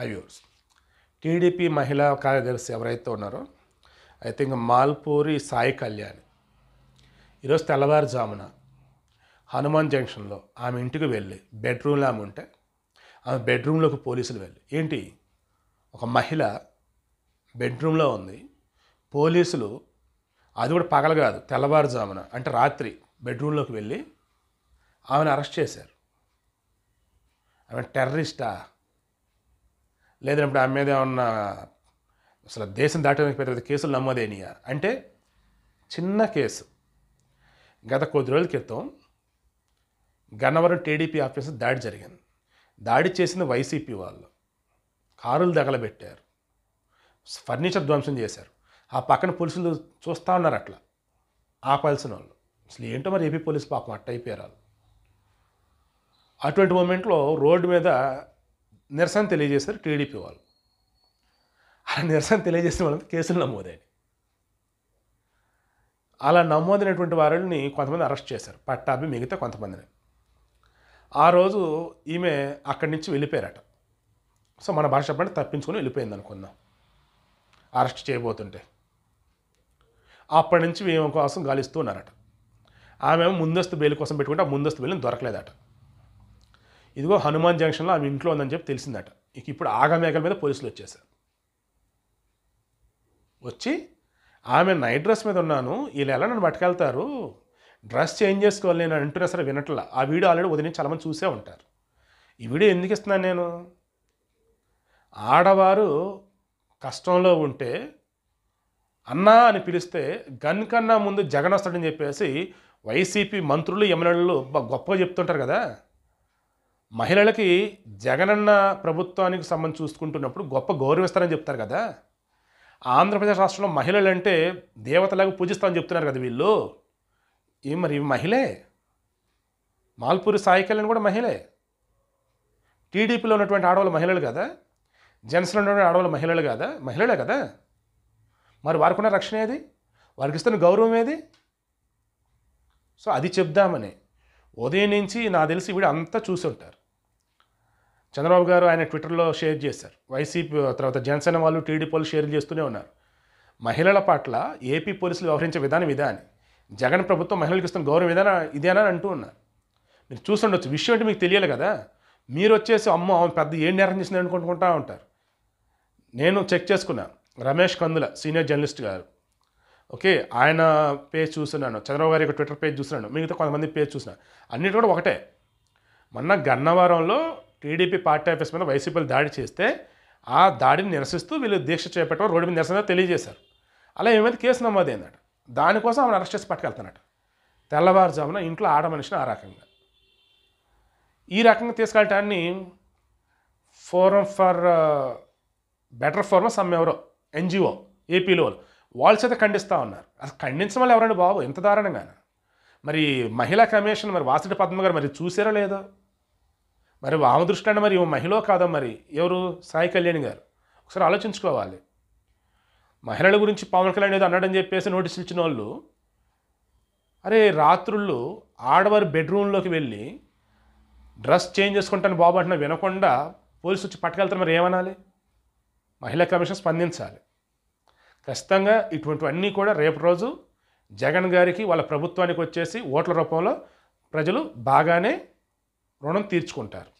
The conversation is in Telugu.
హైవ్యూర్స్ టీడీపీ మహిళా కార్యదర్శి ఎవరైతే ఉన్నారో ఐ థింక్ మాల్పూరి సాయి కళ్యాణ్. ఈరోజు తెల్లవారుజామున హనుమాన్ జంక్షన్లో ఆమె ఇంటికి వెళ్ళి బెడ్రూమ్లో ఆమె ఉంటే ఆమె బెడ్రూమ్లోకి పోలీసులు వెళ్ళి ఏంటి? ఒక మహిళ బెడ్రూమ్లో ఉంది పోలీసులు అది కూడా పగల కాదు తెల్లవారుజామున అంటే రాత్రి బెడ్రూమ్లోకి వెళ్ళి ఆమెను అరెస్ట్ చేశారు. ఆమె టెర్రరిస్టా? లేదంటే ఆమె మీద ఏమన్నా అసలు దేశం దాటడానికి పెద్ద పెద్ద కేసులు నమోదైనయా అంటే చిన్న కేసు. గత కొద్ది రోజుల క్రితం గన్నవరం టీడీపీ ఆఫీస్ దాడి జరిగింది. దాడి చేసింది వైసీపీ వాళ్ళు. కారులు తగలబెట్టారు. ఫర్నిచర్ ధ్వంసం చేశారు. ఆ పక్కన పోలీసులు చూస్తూ ఉన్నారు అట్లా. ఆపాల్సిన వాళ్ళు. అసలు ఏంటో మరి ఏపీ పోలీసు పాపం అట్ట అయిపోయారు వాళ్ళు. అటువంటి మూమెంట్లో రోడ్డు మీద నిరసన తెలియజేశారు టీడీపీ వాళ్ళు. ఆ నిరసన తెలియజేసిన వాళ్ళకి కేసులు నమోదైనవి అలా నమోదైనటువంటి వారిని కొంతమంది అరెస్ట్ చేశారు. పట్టాభి మిగతా కొంతమందిని. ఆ రోజు ఈమె అక్కడి నుంచి వెళ్ళిపోయారట. సో మన భాష చెప్పండి తప్పించుకొని వెళ్ళిపోయింది అనుకుందాం. అరెస్ట్ చేయబోతుంటే. అప్పటి నుంచి ఈమె కోసం గాలిస్తూ ఉన్నారట. ఆమె ముందస్తు బెయిల్ కోసం పెట్టుకుంటే ఆ ముందస్తు బెయిల్ని దొరకలేదట. ఇదిగో హనుమాన్ జంక్షన్లో ఆమె ఇంట్లో ఉందని చెప్పి తెలిసిందట. ఇక ఇప్పుడు ఆగమేఘల మీద పోలీసులు వచ్చేసారు వచ్చి ఆమె నైట్ డ్రెస్ మీద ఉన్నాను వీళ్ళు ఎలా నన్ను పట్టుకెళ్తారు డ్రెస్ చేంజ్ చేసుకోవాలి నేను అంటున్నా సరే వినట్లా. ఆ వీడియో ఆల్రెడీ ఉదయం చాలామంది చూసే ఉంటారు. ఈ వీడియో ఎందుకు ఇస్తున్నాను నేను? ఆడవారు కష్టంలో ఉంటే అన్నా అని పిలిస్తే గన్ కన్నా ముందు జగన్ వస్తాడని చెప్పేసి వైసీపీ మంత్రులు ఎమ్మెల్యేలు గొప్పగా చెప్తుంటారు కదా. మహిళలకి జగనన్న ప్రభుత్వానికి సంబంధించి చూసుకుంటున్నప్పుడు గొప్ప గౌరవిస్తారని చెప్తారు కదా. ఆంధ్రప్రదేశ్ రాష్ట్రంలో మహిళలు అంటే దేవతలాగా పూజిస్తామని చెప్తున్నారు కదా వీళ్ళు. ఏం మరి ఇవి మహిళే. మాల్పూరి సాయి కూడా మహిళే. టీడీపీలో ఉన్నటువంటి ఆడవాళ్ళు మహిళలు కదా. జెంట్స్లో ఉన్నటువంటి ఆడవాళ్ళు మహిళలు కదా. మహిళలే కదా. మరి వారికి ఉన్న రక్షణ ఏది? వారికి ఇస్తున్న గౌరవం ఏది? సో అది చెప్దామని. ఉదయం నుంచి నాకు తెలిసి వీడు అంతా చూసి ఉంటారు. చంద్రబాబు గారు ఆయన ట్విట్టర్లో షేర్ చేశారు. వైసీపీ తర్వాత జనసేన వాళ్ళు టీడీపీ వాళ్ళు షేర్ చేస్తూనే ఉన్నారు. మహిళల పట్ల ఏపీ పోలీసులు వ్యవహరించే విధానం ఇదే అని. జగన్ ప్రభుత్వం మహిళలకు ఇస్తున్న గౌరవం ఇదేనా ఇదేనా అని అంటూ ఉన్నారు. మీరు చూసుండొచ్చు విషయం అంటే మీకు తెలియాలి కదా? మీరు వచ్చేసి అమ్మో ఆమె పెద్ద ఏం నేరం చేసింది అనుకుంటా ఉంటారు. నేను చెక్ చేసుకున్నా. రమేష్ కందుల సీనియర్ జర్నలిస్ట్ గారు. ఓకే ఆయన పేజ్ చూస్తున్నాను. చంద్రబాబు గారి యొక్క ట్విట్టర్ పేజ్ చూస్తున్నాను. మిగతా కొంతమంది పేజ్ చూస్తున్నాను అన్నిటి కూడా ఒకటే. మొన్న గన్నవరంలో టీడీపీ పార్టీ ఆఫీస్ మీద వైసీపీలు దాడి చేస్తే ఆ దాడిని నిరసిస్తూ వీళ్ళు దీక్ష చేపట్టడం రోడ్డు మీద నిరసన తెలియజేశారు. అలా ఏమైతే కేసు నమోదైందట దానికోసం ఆమెను అరెస్ట్ చేసి పట్టుకెళ్తానట తెల్లవారుజామున ఇంట్లో ఆడ మనిషిని ఆ రకంగా. ఈ రకంగా తీసుకెళ్ళటాన్ని forum for better forum some ఎవరో ఎన్జిఓ ఏపీలో వాళ్ళు వాళ్ళ చేత ఖండిస్తూ ఉన్నారు. అసలు ఖండించడం వల్ల ఎవరండి బాబు? ఎంత దారుణంగా మరి మహిళా కమిషన్ మరి వాసిటి పద్మ గారు మరి చూసారో లేదో? మరి వామ దృష్టి అంటే మరి మహిళ కాదా మరి? ఎవరు? సాయి కళ్యాణ్ గారు. ఒకసారి ఆలోచించుకోవాలి. మహిళల గురించి పవన్ కళ్యాణ్ ఏదో అన్నాడని చెప్పేసి నోటీసులు ఇచ్చిన వాళ్ళు అరే రాత్రుళ్ళు ఆడవారి బెడ్రూమ్లోకి వెళ్ళి డ్రెస్ చేంజ్ చేసుకుంటాను బాబు అంటున్నా వినకుండా పోలీసు వచ్చి పట్టుకెళ్తారు మరి ఏమనాలి? మహిళా కమిషన్ స్పందించాలి. ఖచ్చితంగా ఇటువంటివన్నీ కూడా రేపు రోజు జగన్ గారికి వాళ్ళ ప్రభుత్వానికి వచ్చేసి ఓట్ల రూపంలో ప్రజలు బాగానే రుణం తీర్చుకుంటారు.